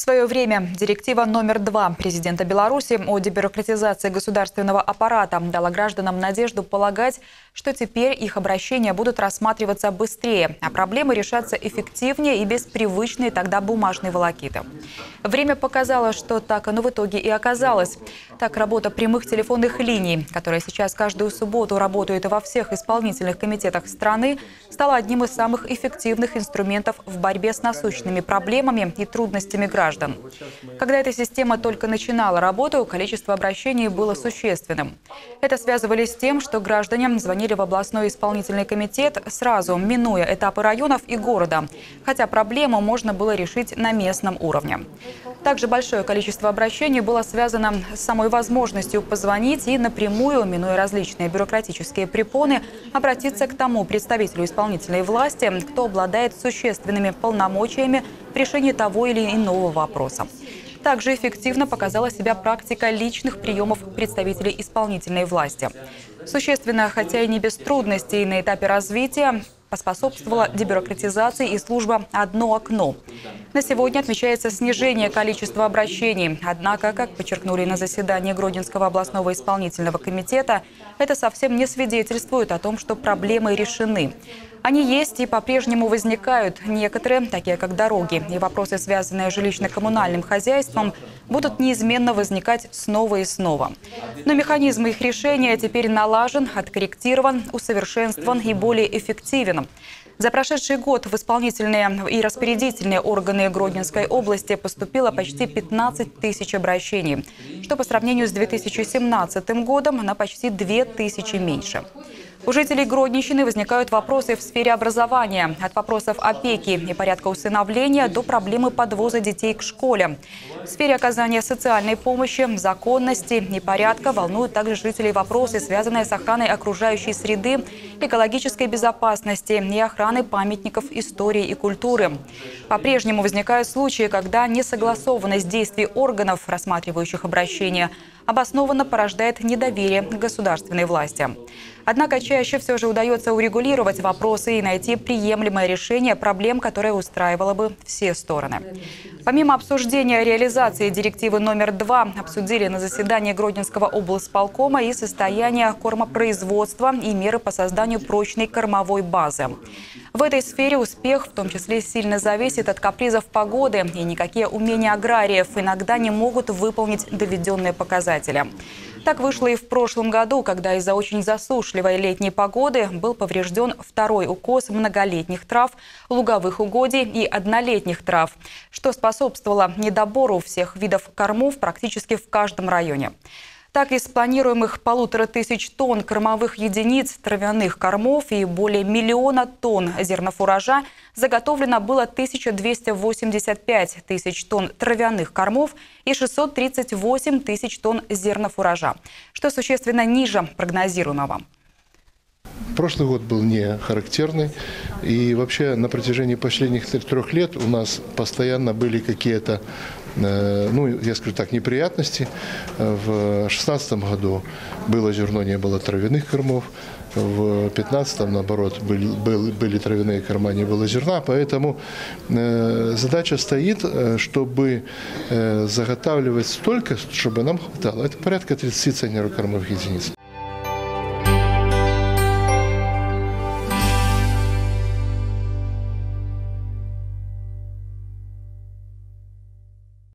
свое время. Директива номер два президента Беларуси о дебюрократизации государственного аппарата дала гражданам надежду полагать, что теперь их обращения будут рассматриваться быстрее, а проблемы решаться эффективнее и без привычной тогда бумажной волокиты. Время показало, что так оно в итоге и оказалось. Так, работа прямых телефонных линий, которая сейчас каждую субботу работает во всех исполнительных комитетах страны, стала одним из самых эффективных инструментов в борьбе с насущными проблемами и трудностями граждан. Когда эта система только начинала работу, количество обращений было существенным. Это связывались с тем, что граждане звонили в областной исполнительный комитет сразу, минуя этапы районов и города, хотя проблему можно было решить на местном уровне. Также большое количество обращений было связано с самой возможностью позвонить и напрямую, минуя различные бюрократические препоны, обратиться к тому представителю исполнительной власти, кто обладает существенными полномочиями в решении того или иного вопроса. Также эффективно показала себя практика личных приемов представителей исполнительной власти. Существенно, хотя и не без трудностей на этапе развития, поспособствовала дебюрократизации и служба «Одно окно». На сегодня отмечается снижение количества обращений. Однако, как подчеркнули на заседании Гродненского областного исполнительного комитета, это совсем не свидетельствует о том, что проблемы решены. Они есть и по-прежнему возникают. Некоторые, такие как дороги и вопросы, связанные с жилищно-коммунальным хозяйством, будут неизменно возникать снова и снова. Но механизм их решения теперь налажен, откорректирован, усовершенствован и более эффективен. За прошедший год в исполнительные и распорядительные органы Гродненской области поступило почти 15 тысяч обращений, что по сравнению с 2017 годом на почти 2 тысячи меньше. У жителей Гроднищины возникают вопросы в сфере образования. От вопросов опеки и порядка усыновления до проблемы подвоза детей к школе. В сфере оказания социальной помощи, законности и порядка волнуют также жителей вопросы, связанные с охраной окружающей среды, экологической безопасности и охраной памятников истории и культуры. По-прежнему возникают случаи, когда несогласованность действий органов, рассматривающих обращения, обоснованно порождает недоверие к государственной власти. Однако чаще все же удается урегулировать вопросы и найти приемлемое решение проблем, которое устраивало бы все стороны. Помимо обсуждения реализации директивы номер два, обсудили на заседании Гродненского облсполкома и состояние кормопроизводства и меры по созданию прочной кормовой базы. В этой сфере успех в том числе сильно зависит от капризов погоды, и никакие умения аграриев иногда не могут выполнить доведенные показатели. Так вышло и в прошлом году, когда из-за очень засушливой летней погоды был поврежден второй укос многолетних трав, луговых угодий и однолетних трав, что способствовало недобору всех видов кормов практически в каждом районе. Так, из планируемых полутора тысяч тонн кормовых единиц травяных кормов и более миллиона тонн зернофуража заготовлено было 1285 тысяч тонн травяных кормов и 638 тысяч тонн зернофуража, что существенно ниже прогнозируемого. Прошлый год был не характерный. И вообще на протяжении последних трех лет у нас постоянно были какие-то, ну, я скажу так, неприятности. В 2016 году было зерно, не было травяных кормов. В 2015 наоборот были, были, были травяные корма, не было зерна. Поэтому э, задача стоит, э, чтобы э, заготавливать столько, чтобы нам хватало. Это порядка 30 центнеров кормовых единиц.